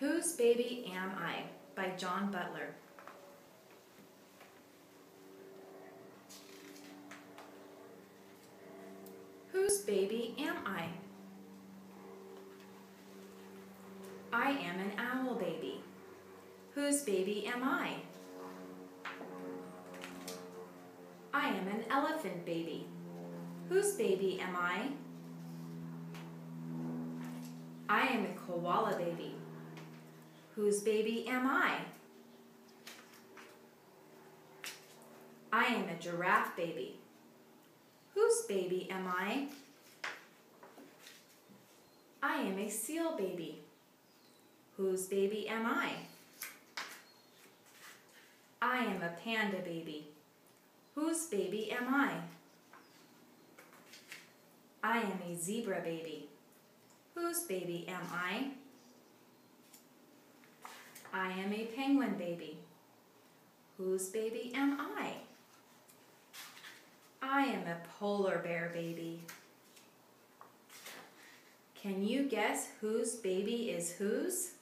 Whose Baby Am I? by John Butler. Whose baby am I? I am an owl baby. Whose baby am I? I am an elephant baby. Whose baby am I? I am a koala baby. Whose baby am I? I am a giraffe baby. Whose baby am I? I am a seal baby. Whose baby am I? I am a panda baby. Whose baby am I? I am a zebra baby. Whose baby am I? I am a penguin baby. Whose baby am I? I am a polar bear baby. Can you guess whose baby is whose?